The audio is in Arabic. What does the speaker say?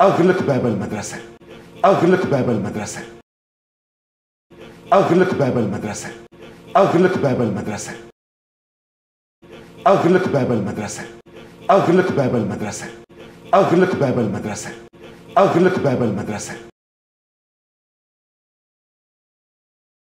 أغلق باب المدرسة. أغلق باب المدرسة. أغلق باب المدرسة. أغلق باب المدرسة. أغلق باب المدرسة. أغلق باب المدرسة. أغلق باب المدرسة. أغلق باب المدرسة.